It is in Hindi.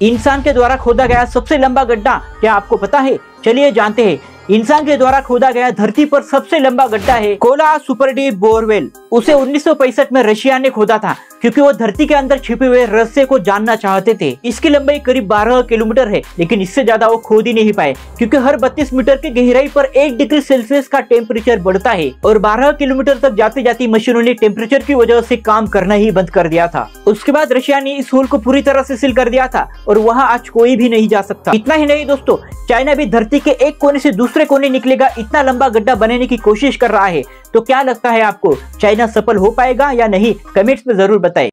इंसान के द्वारा खोदा गया सबसे लंबा गड्ढा, क्या आपको पता है? चलिए जानते हैं। इंसान के द्वारा खोदा गया धरती पर सबसे लंबा गड्ढा है कोला सुपर डीप बोरवेल। उसे उन्नीस सौ पैंसठ में रशिया ने खोदा था, क्योंकि वो धरती के अंदर छिपे हुए रहस्य को जानना चाहते थे। इसकी लंबाई करीब 12 किलोमीटर है, लेकिन इससे ज़्यादा वो खोद ही नहीं पाए, क्योंकि हर 32 मीटर की गहराई पर एक डिग्री सेल्सियस का टेम्परेचर बढ़ता है, और 12 किलोमीटर तक जाते जाती मशीनों ने टेम्परेचर की वजह से काम करना ही बंद कर दिया था। उसके बाद रशिया ने इस होल को पूरी तरह से सील कर दिया था, और वहाँ आज कोई भी नहीं जा सकता। इतना ही नहीं दोस्तों, चाइना भी धरती के एक कोने ऐसी से दूसरे कोने निकलेगा, इतना लंबा गड्ढा बनाने की कोशिश कर रहा है। तो क्या लगता है आपको, चाइना सफल हो पाएगा या नहीं? कमेंट्स में ज़रूर बताएँ।